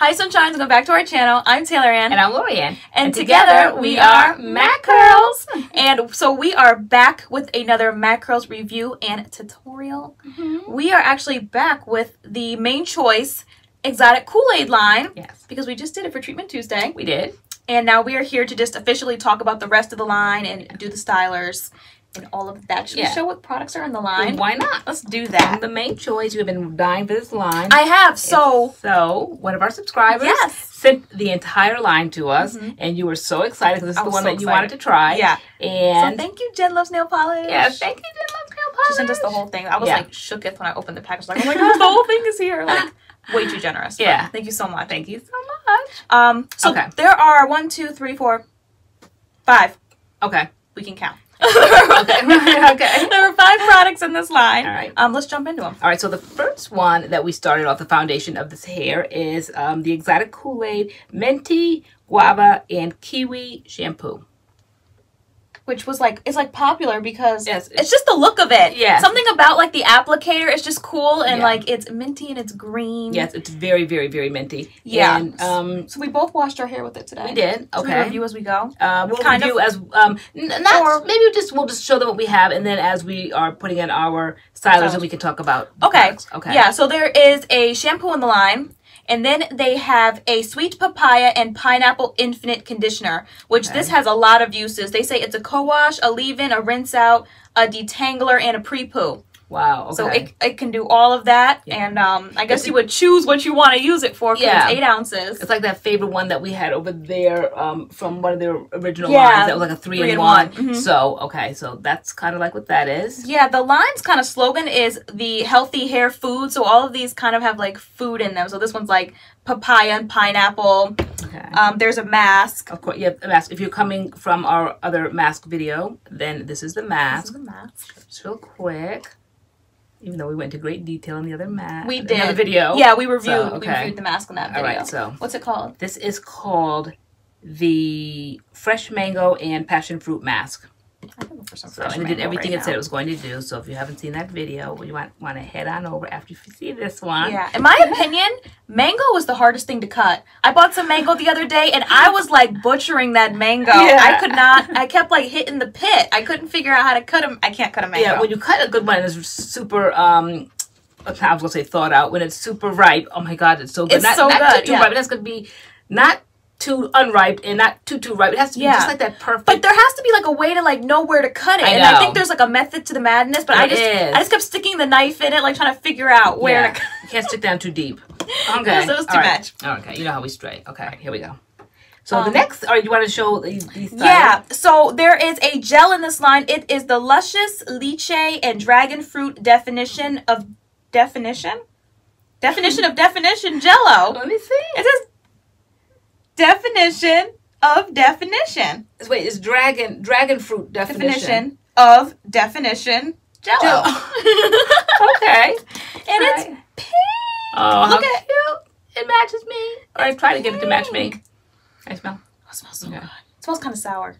Hi, Sunshines. Welcome back to our channel. I'm Taylor Ann. And I'm Lorianne. And, and together, together, we are Mad Curls. and so we are back with another Mad Curls review and tutorial. Mm-hmm. We are actually back with the Mane Choice exotic Kool-Aid line. Yes. Because we just did it for Treatment Tuesday. We did. And now we are here to just officially talk about the rest of the line and do the stylers and all of that. Should yeah. we show what products are in the line? Why not? Let's do that. The Mane Choice, you have been dying for this line. I have. So, so one of our subscribers yes. sent the entire line to us, mm-hmm. and you were so excited because this is the one so that excited. you wanted to try. Yeah. And so thank you, Jen Loves Nail Polish. Yeah, thank you, Jen Loves Nail Polish. She sent us the whole thing. I was yeah. like shooketh when I opened the package. Like, oh my god, the whole thing is here. Like, way too generous. Yeah. Thank you so much. Thank you so much. Um. So okay. there are one, two, three, four, five. Okay. We can count. Okay. okay. There are five products in this line. All right. Um, let's jump into them. All right. So the first one that we started off the foundation of this hair is um, the Exotic Kool-Aid Minty Guava and Kiwi Shampoo which was like it's like popular because yes, it's, it's just the look of it. Yeah, something about like the applicator is just cool and yeah. like it's minty and it's green. Yes, it's very very very minty. Yeah. And, um, so we both washed our hair with it today. We did. Okay. we review as we go. Uh, we'll kind review of, as um not or, maybe we'll just we'll just show them what we have and then as we are putting in our stylers that we can talk about. Okay. Products. Okay. Yeah. So there is a shampoo in the line. And then they have a sweet papaya and pineapple infinite conditioner, which okay. this has a lot of uses. They say it's a co-wash, a leave-in, a rinse out, a detangler, and a pre-poo. Wow. Okay. So it, it can do all of that, yeah. and um, I guess it's, you would choose what you want to use it for. Yeah. It's eight ounces. It's like that favorite one that we had over there um, from one of their original yeah. lines. That was like a three, three in one. one. Mm-hmm. So okay, so that's kind of like what that is. Yeah, the line's kind of slogan is the healthy hair food. So all of these kind of have like food in them. So this one's like papaya and pineapple. Okay. Um, there's a mask. Of course, yeah, a mask. If you're coming from our other mask video, then this is the mask. This is the mask. Just real quick even though we went into great detail in the other mask. We did. The video. Yeah, we reviewed so, okay. we reviewed the mask in that video. All right, so what's it called? This is called the fresh mango and passion fruit mask for some so, it did everything right it said it was going to do. So if you haven't seen that video, you want want to head on over after you see this one. Yeah. In my opinion, mango was the hardest thing to cut. I bought some mango the other day, and I was like butchering that mango. Yeah. I could not. I kept like hitting the pit. I couldn't figure out how to cut them. I can't cut a mango. Yeah. When you cut a good one, it's super. um I was gonna say thought out. When it's super ripe, oh my god, it's so good. It's not, so not good. Too, yeah. ripe. That's gonna be not too unripe and not too too ripe. It has to be yeah. just like that perfect. But there has to be like a way to like know where to cut it. I and I think there's like a method to the madness. But there I just is. I just kept sticking the knife in it, like trying to figure out where yeah. you can't stick down too deep. Okay, so it was too much. Okay, you know how we stray. Okay, here we go. So um, the next, or you want to show these? these yeah. So there is a gel in this line. It is the luscious lychee and dragon fruit definition of definition. Definition of definition Jello. Let me see. It says definition of definition. Wait, it's dragon dragon fruit definition. Definition of definition jello. jello. okay. And it's pink. Oh, Look at cute. It matches me. Or I try to get it to match me. I smell. Oh, it smells so okay. good. It smells kind of sour.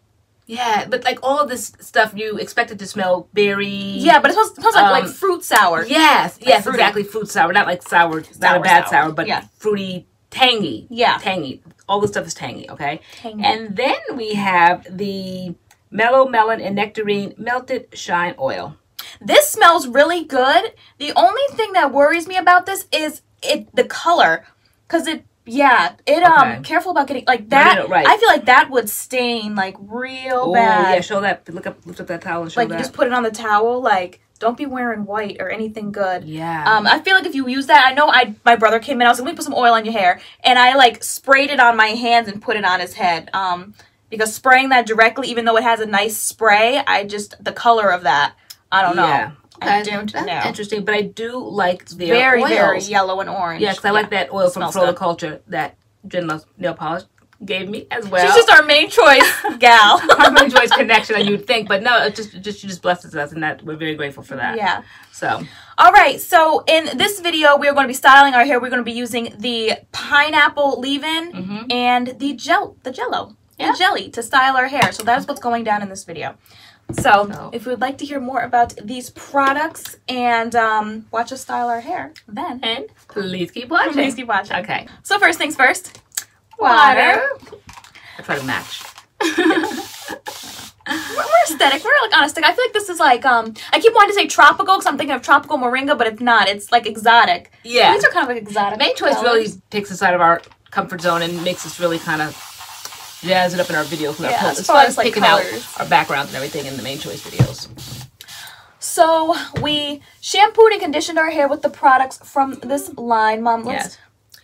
Yeah, but like all of this stuff, you expect it to smell berry. Yeah, but it smells, it smells um, like, like fruit sour. Yes, like yes, fruity. exactly. Fruit sour, not like sour, sour not a bad sour, sour but yeah. fruity, tangy. Yeah, tangy all the stuff is tangy, okay? Tangy. And then we have the Mellow Melon and Nectarine Melted Shine Oil. This smells really good. The only thing that worries me about this is it the color. Cause it yeah, it um, okay. careful about getting like that. No, no, right. I feel like that would stain like real Ooh, bad. Yeah, show that. Look up, lift up that towel and show like, that. Like you just put it on the towel, like don't be wearing white or anything good. Yeah. Um, I feel like if you use that, I know I my brother came in. I was like, let me put some oil on your hair, and I like sprayed it on my hands and put it on his head. Um, because spraying that directly, even though it has a nice spray, I just the color of that, I don't know. Yeah. I don't That's know. interesting, but I do like the very oils. very yellow and orange. Yeah, because I yeah. like that oil from Fro the Culture that Jen loves nail polish gave me as well. She's just our Mane Choice gal. our Mane Choice connection, and you'd think, but no, it just just she just blesses us, and that we're very grateful for that. Yeah. So. All right. So in this video, we are going to be styling our hair. We're going to be using the pineapple leave-in mm-hmm. and the gel, the Jello, yeah. the jelly to style our hair. So that's what's going down in this video. So, So- if you would like to hear more about these products and um, watch us style our hair, then And please keep watching. please keep watching. Okay. So first things first. Water. I try to match. We're, we're aesthetic. We're like on a stick. I feel like this is like um. I keep wanting to say tropical because I'm thinking of tropical moringa, but it's not. It's like exotic. Yeah. These are kind of like exotic. Mane Choice really takes us out of our comfort zone and makes us really kind of jazz it up in our videos and our Yeah, posts. as far fun as, like, picking colors. out our backgrounds and everything in the Mane Choice videos. So we shampooed and conditioned our hair with the products from this line. Mom, let's Yes.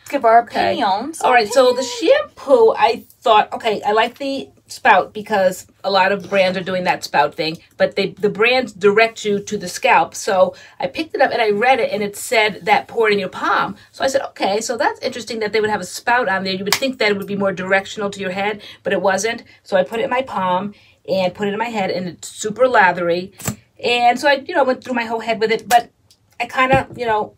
Give our Okay. opinions. All right, so the shampoo, I thought, okay, I like the spout because a lot of brands are doing that spout thing, but they the brands direct you to the scalp. So I picked it up and I read it, and it said that pour it in your palm. So I said, okay, so that's interesting that they would have a spout on there. You would think that it would be more directional to your head, but it wasn't. So I put it in my palm and put it in my head, and it's super lathery. And so I, you know, went through my whole head with it, but I kind of, you know,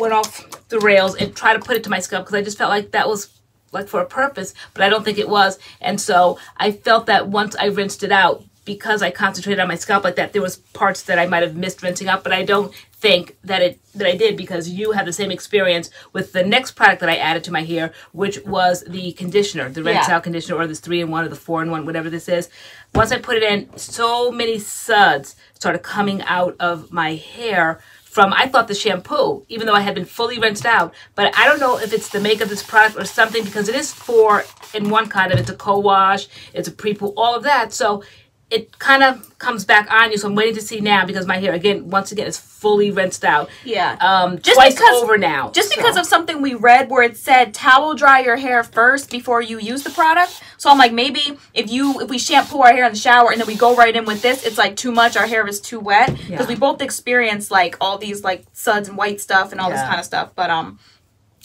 went off the rails and tried to put it to my scalp because I just felt like that was like for a purpose, but I don't think it was. And so I felt that once I rinsed it out, because I concentrated on my scalp like that, there was parts that I might have missed rinsing out, but I don't think that it that I did because you had the same experience with the next product that I added to my hair, which was the conditioner, the rinse Yeah. out conditioner, or this three in one or the four in one, whatever this is. Once I put it in, so many suds started coming out of my hair from I thought the shampoo, even though I had been fully rinsed out. But I don't know if it's the make of this product or something because it is four in one kind of. It's a co-wash, it's a pre-poo, all of that. So it kind of comes back on you. So I'm waiting to see now because my hair again, once again, is fully rinsed out. Yeah. Um, Just twice because- over now. Just So- because of something we read where it said towel dry your hair first before you use the product. So I'm like, maybe if you if we shampoo our hair in the shower and then we go right in with this, it's like too much. Our hair is too wet because Yeah. we both experienced like all these like suds and white stuff and all this kind of stuff. But um,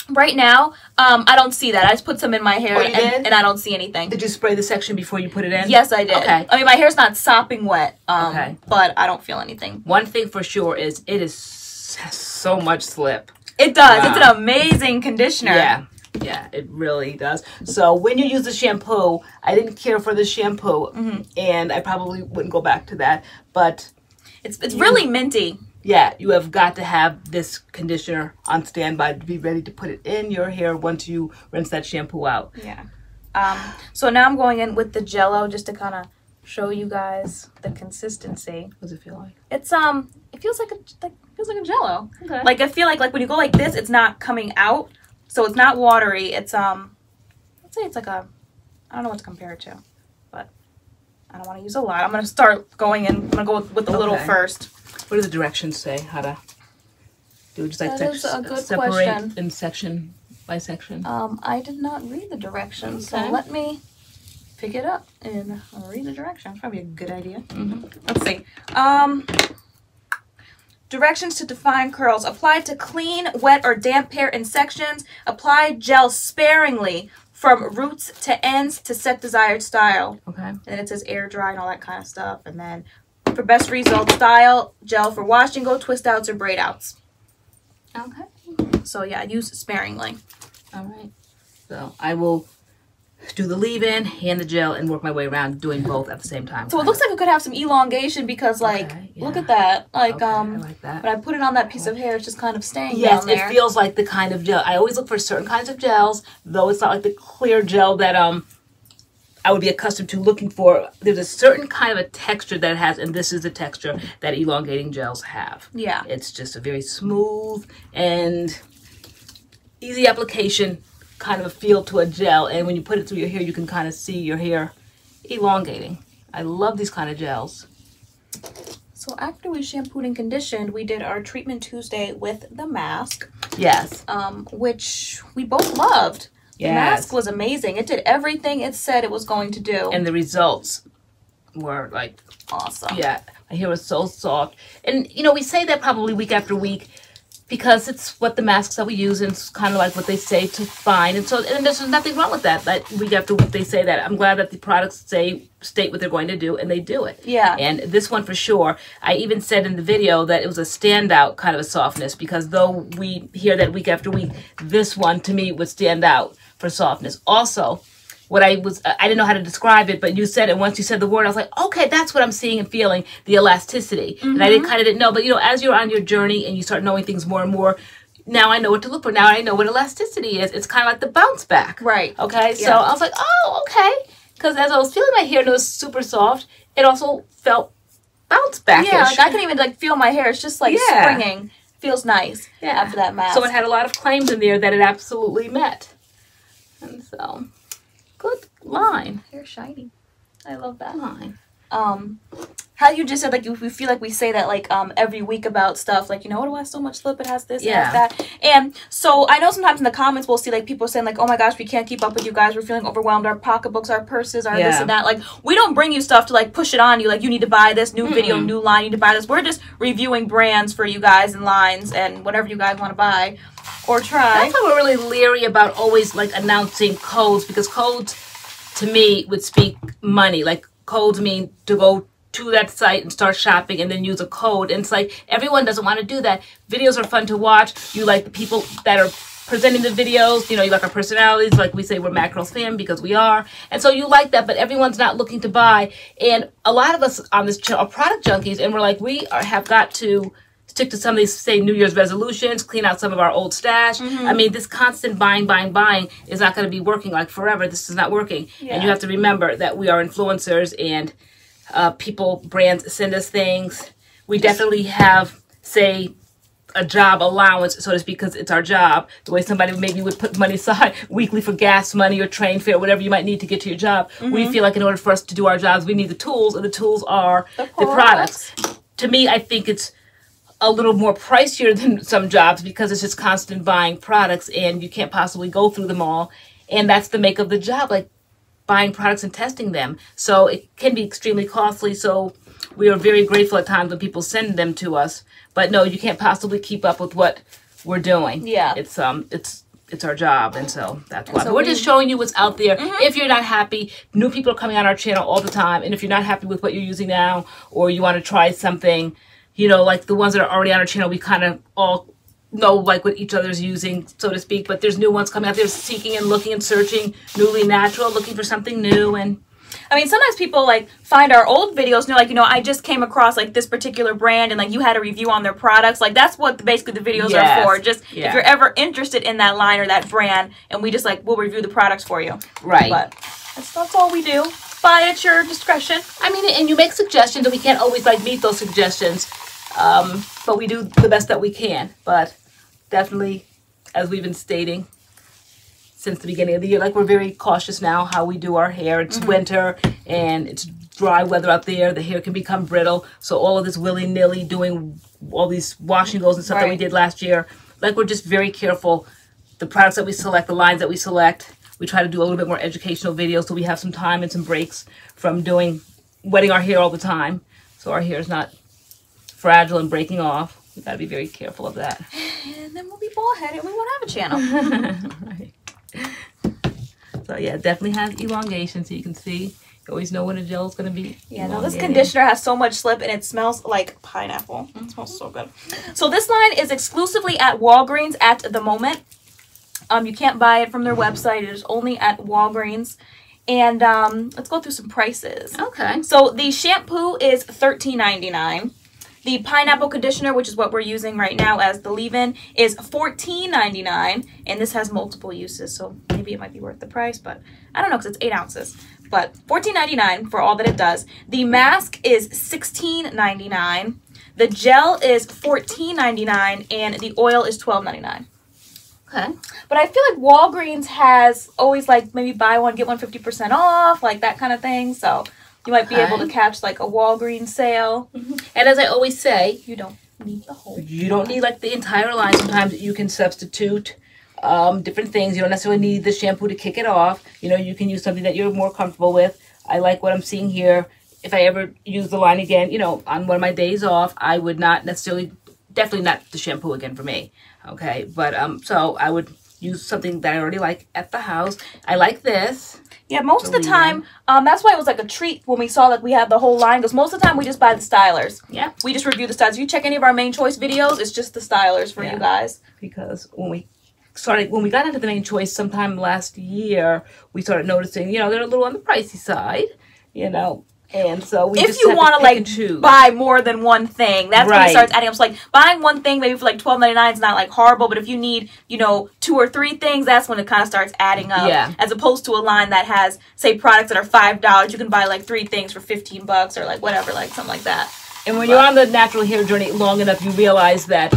right now, um, I don't see that. I just put some in my hair Oh, and, and I don't see anything. Did you spray the section before you put it in? Yes, I did. Okay. I mean, my hair's not sopping wet. Um, Okay. but I don't feel anything. One thing for sure is it is so much slip. It does. It's an amazing conditioner. Yeah. Yeah, it really does. So when you use the shampoo, I didn't care for the shampoo, Mm-hmm. and I probably wouldn't go back to that. But It's it's really minty. Yeah, you have got to have this conditioner on standby to be ready to put it in your hair once you rinse that shampoo out. Yeah. Um, so now I'm going in with the Jello just to kind of show you guys the consistency. What does it feel like? It's um, it feels like a like feels like a Jello. Okay. Like I feel like like when you go like this, it's not coming out, so it's not watery. It's um, let's say it's like a, I don't know what to compare it to, but I don't want to use a lot. I'm gonna start going in. I'm gonna go with, with a little first. What do the directions say? How to do it? Just like That is sec- a good separate question. in section by section. Um, I did not read the directions, so let me pick it up and read the directions. Probably a good idea. Mhm. Let's see. Um, directions to define curls. Apply to clean, wet, or damp hair in sections. Apply gel sparingly from roots to ends to set desired style. Okay. And then it says air dry and all that kind of stuff. And then for best result, style gel for wash and go, twist outs, or braid outs. Okay. So yeah, use sparingly. All right. So I will do the leave-in and the gel and work my way around doing both at the same time. So it looks like it could have some elongation because, like, Okay, look at that. Like, Okay, I um, like that. when I put it on that piece of hair, it's just kind of staying Yes, down there. it feels like the kind of gel. I always look for certain kinds of gels, though it's not like the clear gel that um I would be accustomed to looking for. There's a certain kind of a texture that it has, and this is the texture that elongating gels have. yeah. It's just a very smooth and easy application kind of a feel to a gel, and when you put it through your hair, you can kind of see your hair elongating. I love these kind of gels. So after we shampooed and conditioned, we did our treatment Tuesday with the mask, Yes. um, which we both loved. The mask was amazing. It did everything it said it was going to do. And the results were like awesome. Yeah, my hair was so soft. And, you know, we say that probably week after week because it's what the masks that we use and it's kind of like what they say to find. And so, and there's nothing wrong with that. That week after week they say that. I'm glad that the products say, state what they're going to do and they do it. Yeah. And this one for sure, I even said in the video that it was a standout kind of a softness because though we hear that week after week, this one to me would stand out for softness. Also, what I was, uh, I didn't know how to describe it, but you said it. Once you said the word, I was like, okay, that's what I'm seeing and feeling the elasticity. And I didn't mm-hmm. kind of didn't know, but you know, as you're on your journey and you start knowing things more and more, now I know what to look for. Now I know what elasticity is. It's kind of like the bounce back. Right. Okay. So I was like, oh, okay. Because as I was feeling my hair and it was super soft, it also felt bounce back. Yeah, like I can even like feel my hair. It's just like Yeah. springing. Feels nice Yeah. after that mask. So it had a lot of claims in there that it absolutely met. And so, good line. hair shiny. I love that. Line. Um, how you just said like you, we feel like we say that like um every week about stuff like you know what do I so much slip it has this Yeah. has that. And so I know sometimes in the comments we'll see like people saying like oh my gosh we can't keep up with you guys. We're feeling overwhelmed. Our pocketbooks our purses our this and that. Like we don't bring you stuff to like push it on you like you need to buy this new video new line. You need to buy this. We're just reviewing brands for you guys and lines and whatever you guys want to buy or try That's why we're really leery about always like announcing codes because codes to me would speak money. Like codes mean to go to that site and start shopping and then use a code. And it's like everyone doesn't want to do that. Videos are fun to watch. You like the people that are presenting the videos, you know, you like our personalities, like we say we're Mad Curls fam because we are. And so you like that, but everyone's not looking to buy. And a lot of us on this channel are product junkies and we're like, we are, have got to stick to some of these say New Year's resolutions, clean out some of our old stash. I mean, this constant buying, buying, buying is not going to be working like forever. This is not working, and you have to remember that we are influencers and uh, people, brands send us things. We definitely have say a job allowance, so to speak, because it's our job. The way somebody maybe would put money aside weekly for gas money or train fare, whatever you might need to get to your job. We feel like in order for us to do our jobs, we need the tools, and the tools are the, products. To me, I think it's a little more pricier than some jobs because it's just constant buying products and you can't possibly go through them all. And that's the make of the job, like buying products and testing them. So it can be extremely costly. So we are very grateful at times when people send them to us. But no, you can't possibly keep up with what we're doing. Yeah. It's um it's it's our job and so that's why. so we're we- just showing you what's out there. If you're not happy, new people are coming on our channel all the time. And if you're not happy with what you're using now or you want to try something, you know, like the ones that are already on our channel, we kind of all know like what each other's using, so to speak. But there's new ones coming out there seeking and looking and searching, newly natural, looking for something new and I mean, sometimes people like find our old videos and they're like, you know, I just came across like this particular brand and like you had a review on their products. Like that's what basically the videos Yes. are for. Just Yeah. if you're ever interested in that line or that brand, and we just like we'll review the products for you. right. But that's, that's all we do. Buy at your discretion. I mean, and you make suggestions, and we can't always like meet those suggestions, um, but we do the best that we can. But definitely, as we've been stating since the beginning of the year, like we're very cautious now how we do our hair. It's winter and it's dry weather out there. The hair can become brittle, so all of this willy nilly doing all these washing goes and stuff that we did last year, like we're just very careful. The products that we select, the lines that we select, we try to do a little bit more educational videos so we have some time and some breaks from doing wetting our hair all the time, so our hair is not fragile and breaking off. We gotta be very careful of that. And then we'll be bald headed and we won't have a channel. right. So yeah, definitely has elongation, so you can see. You always know when a gel is gonna be. Yeah, no, this conditioner has so much slip and it smells like pineapple. It smells so good. So this line is exclusively at Walgreens at the moment. Um, you can't buy it from their website. It is only at Walgreens. And um, let's go through some prices. Okay. So the shampoo is $13.99. The pineapple conditioner, which is what we're using right now as the leave-in, is $14.99. And this has multiple uses, so maybe it might be worth the price, but I don't know because it's eight ounces. But $14.99 for all that it does. The mask is $16.99. The gel is $14.99, and the oil is $12.99. Okay. But I feel like Walgreens has always like maybe buy one get one 50% off, like that kind of thing. So you might be able to catch like a Walgreens sale. And as I always say, You don't need the whole. you don't need like the entire line. Sometimes you can substitute um, different things. You don't necessarily need the shampoo to kick it off. You know, you can use something that you're more comfortable with. I like what I'm seeing here. If I ever use the line again, you know, on one of my days off, I would not necessarily, definitely not the shampoo again for me. Okay, but um, so I would use something that I already like at the house. I like this. Yeah, most of the time, um, that's why it was like a treat when we saw that we had the whole line. Because most of the time we just buy the stylers. Yeah. We just review the stylers. If you check any of our Mane Choice videos, it's just the stylers for Yeah. you guys. because when we started when we got into the Mane Choice sometime last year. We started noticing, you know, they're a little on the pricey side, you know, and so we if you want to like buy more than one thing, that's when it starts adding up. So like buying one thing maybe for like twelve ninety nine is not like horrible, but if you need you know two or three things, that's when it kind of starts adding up. Yeah. As opposed to a line that has say products that are five dollars, you can buy like three things for fifteen bucks or like whatever, like something like that. And when you're on the natural hair journey long enough, you realize that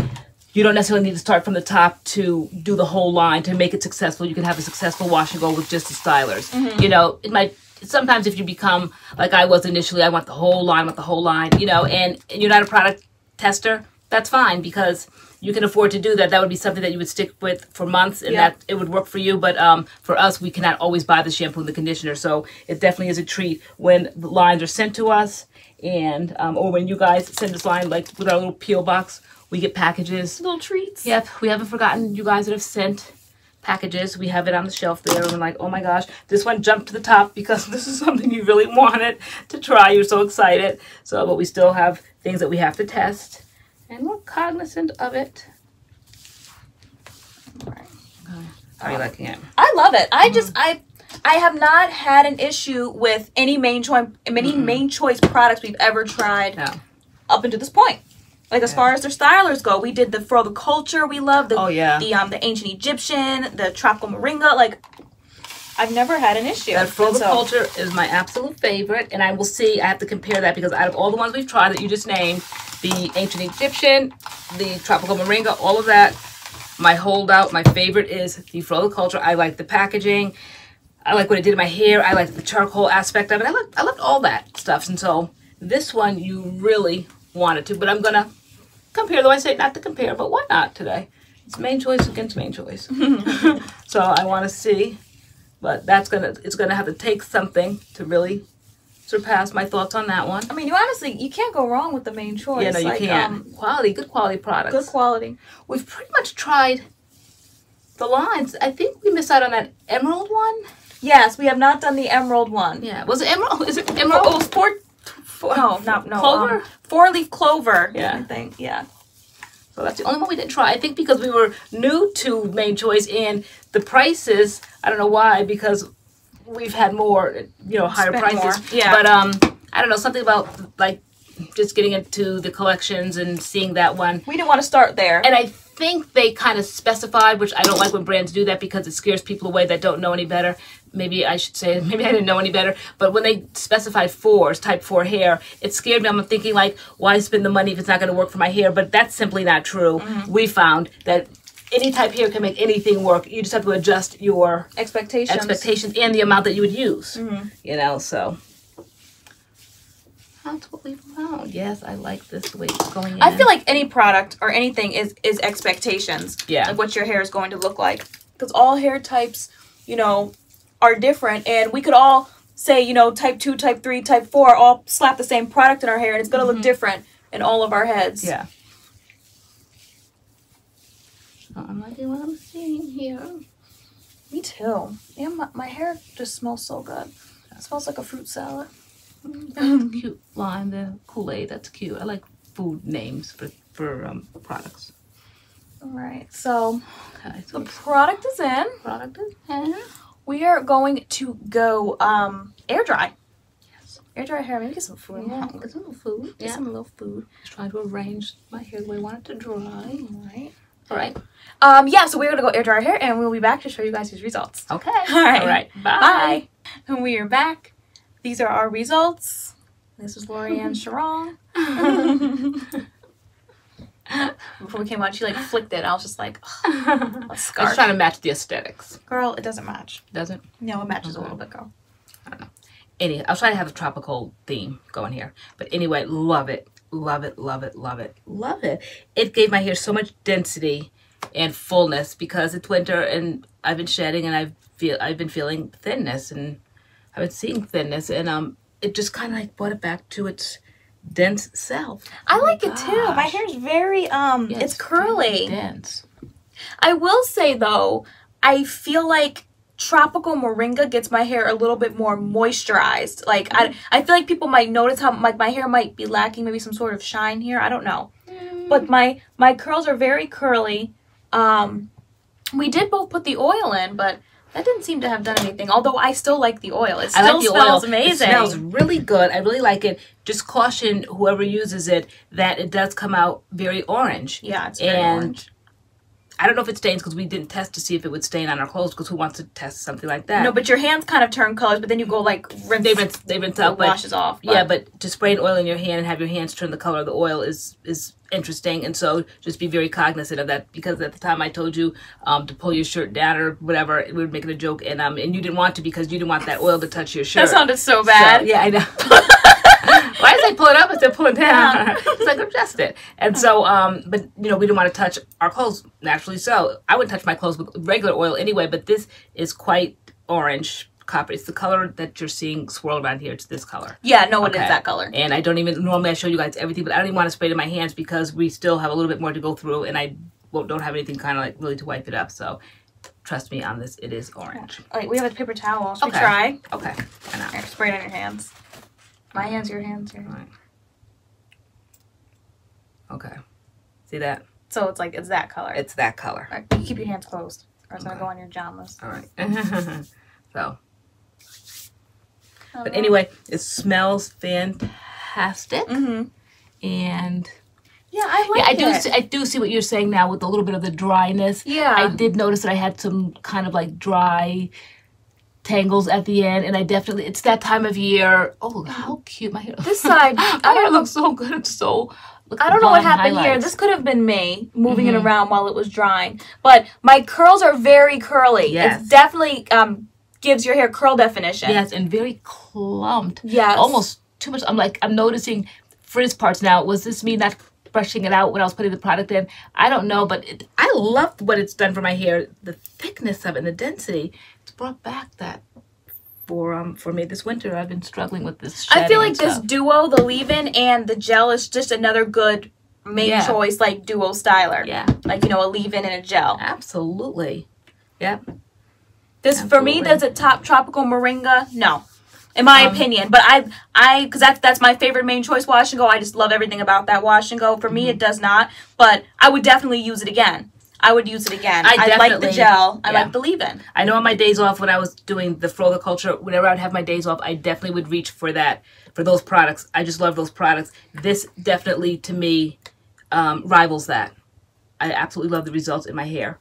you don't necessarily need to start from the top to do the whole line to make it successful. You can have a successful wash and go with just the stylers. Mm-hmm. You know, it might sometimes if you become like I was initially, I want the whole line, I want the whole line, you know, and, and you're not a product tester, that's fine because you can afford to do that. That would be something that you would stick with for months and Yeah. that it would work for you. But um, for us, we cannot always buy the shampoo and the conditioner. So it definitely is a treat when the lines are sent to us and um, or when you guys send us line like with our little peel box, we get packages. Little treats. Yep, we haven't forgotten you guys that have sent packages. We have it on the shelf there, and we're like, oh my gosh, this one jumped to the top because this is something you really wanted to try. You're so excited. So, but we still have things that we have to test, and we're cognizant of it. How are you liking it? I love it. I Mm-hmm. just I I have not had an issue with any Mane Choice many Mane Choice products we've ever tried No. up until this point. Like as far as their stylers go, we did the Fro the Culture we love, the Oh, yeah. the um the ancient Egyptian, the tropical moringa, like I've never had an issue. That frozen So- culture is my absolute favorite, and I will see. I have to compare that because out of all the ones we've tried that you just named, the ancient Egyptian, the tropical moringa, all of that, my holdout, my favorite is the Fro the Culture. I like the packaging. I like what it did to my hair. I like the charcoal aspect of it. I like I like all that stuff. And so this one you really wanted to, but I'm gonna compare. Though I say not to compare, but why not today? It's Mane Choice against Mane Choice. so I want to see but that's gonna it's gonna have to take something to really surpass my thoughts on that one. I mean, you honestly you can't go wrong with the Mane Choice. Yeah, no, you Like, can't. um, quality, good quality products. good quality. We've pretty much tried the lines. I think we missed out on that emerald one. Yes, we have not done the emerald one. Yeah, was it emerald? Is it Oh, emerald? oh, four, four, no, not no. Clover? Um, four leaf clover. Yeah. I think. Yeah. So that's the only one we didn't try. I think because we were new to Mane Choice and the prices. I don't know why because we've had more, you know, higher Spent prices. more, yeah. But um, I don't know something about like just getting into the collections and seeing that one. We didn't want to start there. And I think they kind of specified, which I don't like when brands do that because it scares people away that don't know any better. Maybe I should say, maybe I didn't know any better. But when they specified fours, type four hair, it scared me. I'm thinking like, why spend the money if it's not going to work for my hair? But that's simply not true. Mm-hmm. We found that any type hair can make anything work. You just have to adjust your expectations. expectations and the amount that you would use. Mm-hmm. You know, so. That's what we found. Yes, I like this way it's going in. I feel like any product or anything is is expectations. Yeah. Like what your hair is going to look like. Because all hair types, you know, are different, and we could all say, you know, type two, type three, type four, all slap the same product in our hair, and it's going to look mm-hmm. different in all of our heads. Yeah. Oh, I'm liking what I'm seeing here. Me too. Yeah, my, my hair just smells so good. It smells like a fruit salad. A cute line, the Kool-Aid. That's cute. I like food names for for um, products. All right. So Okay, so the product is in. product is in. We are going to go um air dry. Yes. Air dry hair. Maybe get some food. Yeah, get some little food. Get Yeah. some little food. Just trying to arrange my hair the way I want it to dry. All right. All right. Um, yeah, so we're gonna go air dry our hair and we'll be back to show you guys these results. Okay. All right. All right. Bye. Bye. And we are back. These are our results. This is Lorianne Sharon. Before we came on, she like flicked it. I was just like, "Ugh, a I was trying to match the aesthetics. Girl, it doesn't match. Doesn't? No, it matches a little bit, girl. I don't know. Any, I was trying to have a tropical theme going here. But anyway, love it. Love it, love it, love it, love it. It gave my hair so much density and fullness because it's winter and I've been shedding and I've feel I've been feeling thinness and I've been seeing thinness and um it just kind of like brought it back to its dense self. I Oh like it too. My gosh. hair's very um Yeah, it's very curly. dense. I will say though, I feel like tropical moringa gets my hair a little bit more moisturized. Like I I feel like people might notice how like my hair might be lacking maybe some sort of shine here. I don't know. But my my curls are very curly. Um We did both put the oil in, but that didn't seem to have done anything. Although I still like the oil. It still I like the smells oil. amazing. It smells really good. I really like it. Just caution whoever uses it that it does come out very orange. yeah, it's very and orange. I don't know if it stains because we didn't test to see if it would stain on our clothes because who wants to test something like that? No, but your hands kind of turn colors, but then you go like rinse, they rinse they rinse it out, but washes off. yeah, but to spray an oil in your hand and have your hands turn the color of the oil is is interesting, and so just be very cognizant of that because at the time I told you um, to pull your shirt down or whatever, we were making a joke, and um and you didn't want to because you didn't want that oil to touch your shirt. that sounded so So, bad. yeah, I know. Why did I pull it up instead of pull it down? it's like adjust it. And so, um, but you know, we didn't want to touch our clothes naturally. So I wouldn't touch my clothes with regular oil anyway. But this is quite orange copper. It's the color that you're seeing swirled around here. It's this color. Yeah, no, one Okay. that color. And I don't even normally I show you guys everything, but I don't even want to spray it in my hands because we still have a little bit more to go through, and I won't, don't have anything kind of like really to wipe it up. So trust me on this, it is orange. Like we have a paper towel. Should Okay. we try? Okay, why not? Here, spray it on your hands. My hands, your hands, your hands. Right. Okay. See that? So it's like it's that color. It's that color. Alright, you keep your hands closed, or it's gonna go on your pajamas. All right. so, but anyway, it smells fantastic, Mm-hmm. and Yeah, I like yeah, I do. it. See, I do see what you're saying now with a little bit of the dryness. yeah. I did notice that I had some kind of like dry tangles at the end, and I definitely it's that time of year. Oh, how cute my hair! This side, my I hair looks so good. It's so. look I don't know what happened here. This could have been me moving Mhm. it around while it was drying. But my curls are very curly. Yes. It definitely um gives your hair curl definition. yes, and very clumped. Yes. almost too much. I'm like, I'm noticing frizz parts now. Was this me not brushing it out when I was putting the product in? I don't know, but it, I love what it's done for my hair. The thickness of it and the density. It's brought back that for um for me this winter. I've been struggling with this. I feel like this duo, the leave-in and the gel, is just another good main Yeah. choice, like duo styler. Yeah, Like you know, a leave-in and a gel. absolutely. Yep. This for me, Absolutely. does it top tropical moringa? No, in my Um, opinion. But I, I, because that's that's my favorite Mane Choice wash and go. I just love everything about that wash and go. For me, Mm-hmm. it does not. But I would definitely use it again. I would use it again. I I, like the gel. I yeah. like the leave-in. I know on my days off when I was doing the Fro the Culture, whenever I'd have my days off, I definitely would reach for that, for those products. I just love those products. This definitely, to me, um, rivals that. I absolutely love the results in my hair.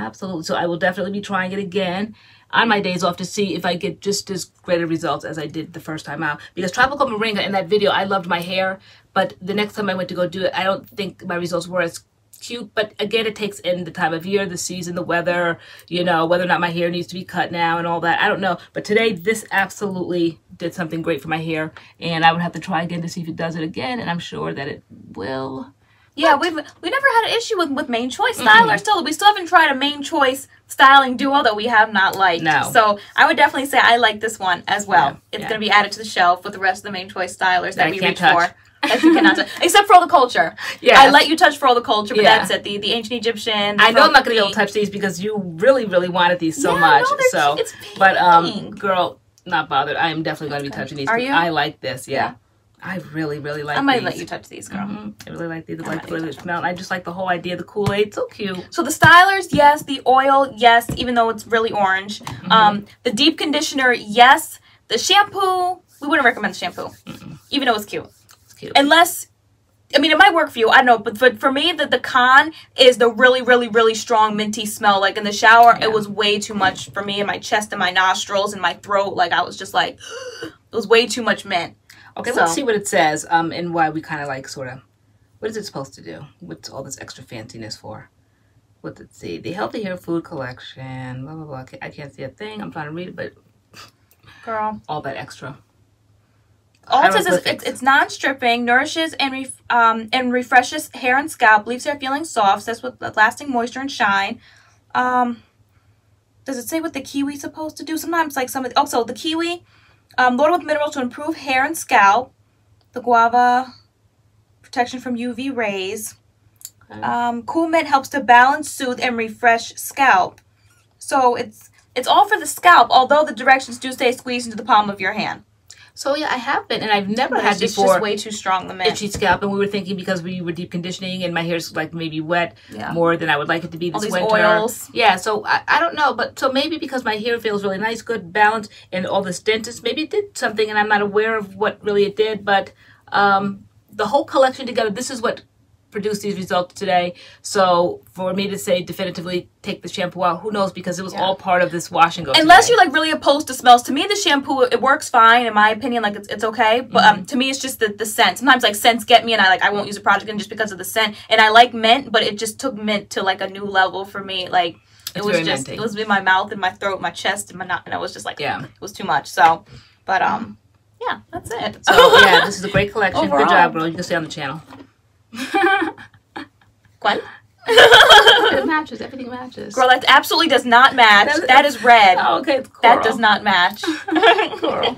Absolutely. So I will definitely be trying it again on my days off to see if I get just as great results as I did the first time out. Because Tropical Moringa in that video, I loved my hair, but the next time I went to go do it, I don't think my results were as cute. But again, it takes in the time of year, the season, the weather, you know, whether or not my hair needs to be cut now and all that. I don't know. But today, this absolutely did something great for my hair. And I would have to try again to see if it does it again. And I'm sure that it will. Yeah, we've we never had an issue with with Mane Choice styler. Still, we still haven't tried a Mane Choice styling duo that we have not liked. No. So I would definitely say I like this one as well. Yeah, It's yeah. going to be added to the shelf with the rest of the Mane Choice stylers that I we reach touch. for. That you cannot touch, except for all the culture. Yeah. I let you touch for all the culture, but Yeah. that's it. The the ancient Egyptian. the I know I'm not going to be able to touch these because you really, really wanted these so much. no, so, but um, girl, not bothered. I am definitely going to be touching these. Are you? I like this. Yeah. I really, really like. I might these. let you touch these, girl. Mhm. I really like these. I I like the way they smell. I just like the whole idea. The Kool Aid, so cute. So the stylers, yes. The oil, yes. Even though it's really orange. Mm-hmm. Um, the deep conditioner, yes. The shampoo, we wouldn't recommend the shampoo, even though it's cute. It's cute. unless I mean it might work for you. I don't know, but for, for me the, the con is the really, really, really strong minty smell. Like in the shower, Yeah. it was way too much for me in my chest and my nostrils and my throat. Like I was just like it was way too much mint. Okay, let's see what it says. Um, and why we kind of like sort of. What is it supposed to do? What's all this extra fanciness for? What did it say? The Healthy Hair Food Collection. Blah blah blah. I can't see a thing. I'm trying to read it, but Girl. all that extra. All it says is it's, it's non-stripping, nourishes and ref, um and refreshes hair and scalp, leaves hair feeling soft, says with lasting moisture and shine. Um, does it say what the kiwi's supposed to do? Sometimes like some of the, also the kiwi, um, loaded with minerals to improve hair and scalp. The guava, protection from UV rays. Okay. Um, cool mint helps to balance, soothe, and refresh scalp. So it's it's all for the scalp, although the directions do say squeeze into the palm of your hand. So yeah, I have been, and I've never But had it's just, before just way too strong. The mint. itchy scalp. And we were thinking because we were deep conditioning, and my hair's like maybe wet Yeah. more than I would like it to be All this these winter. oils. Yeah, so I, I don't know, but so maybe because my hair feels really nice, good balance, and all this dentist, maybe it did something, and I'm not aware of what really it did. But um, the whole collection together, this is what produced these results today. So for me to say definitively take the shampoo out, who knows? Because it was Yeah. all part of this wash and go. Unless today. you're like really opposed to smells, to me the shampoo it works fine in my opinion. Like it's, it's okay, but Mm-hmm. um, to me it's just the, the scent. Sometimes like scents get me, and I like I won't use a product again just because of the scent. And I like mint, but it just took mint to like a new level for me. Like it It's was just minty. it was in my mouth, in my throat, my chest, and my not, and I was just like Yeah. it was too much. So, but um, yeah, that's it. So yeah, this is a great collection. Overall. Good job, girl. You can stay on the channel. Gwen? it matches. Everything matches. Girl, that absolutely does not match. That's- that is red. Oh, okay, it's that does not match. Coral.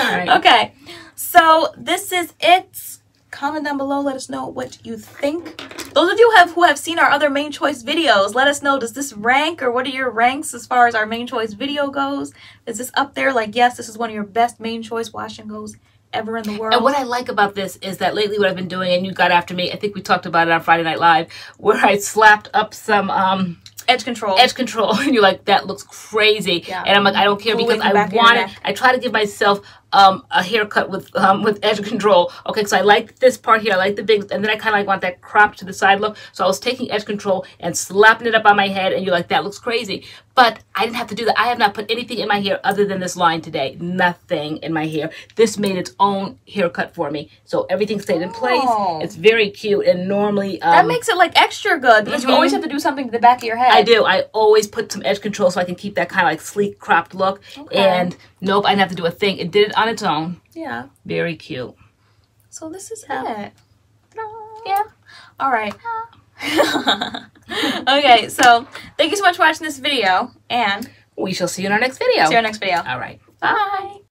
All right. Okay, so this is it. Comment down below. Let us know what you think. Those of you have who have seen our other Mane Choice videos, let us know. Does this rank or what are your ranks as far as our Mane Choice video goes? Is this up there? Like, yes, this is one of your best Mane Choice wash and goes ever in the world. And what I like about this is that lately what I've been doing, and you got after me, I think we talked about it on Friday Night Live, where I slapped up some um, edge control. edge control, and you're like, that looks crazy. Yeah. And I'm like, I don't care because I back of your want it. I try to give myself um, a haircut with um, with edge control. Okay, so I like this part here. I like the big, and then I kind of like want that crop to the side look. So I was taking edge control and slapping it up on my head, and you're like, that looks crazy. But I didn't have to do that. I have not put anything in my hair other than this line today. Nothing in my hair. This made its own haircut for me. So everything stayed in place. Oh. It's very cute, and normally um, that makes it like extra good because Mhm. you always have to do something to the back of your head. I do. I always put some edge control so I can keep that kind of like sleek cropped look. Okay. And nope, I didn't have to do a thing. It did it on its own. Yeah. Very cute. So this is Yeah. it. Yeah. All right. okay, so thank you so much for watching this video, and We shall see you in our next video. see you in our next video. All right. Bye.